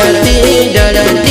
da da da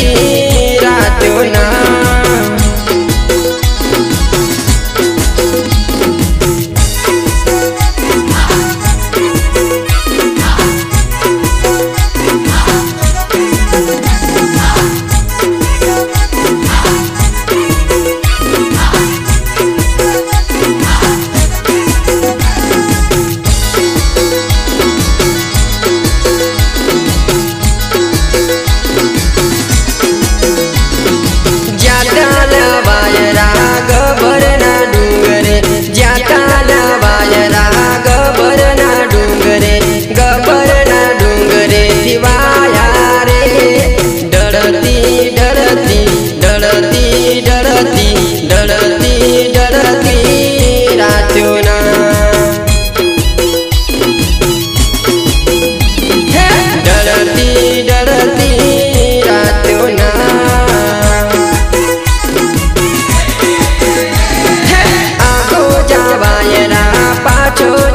Joe.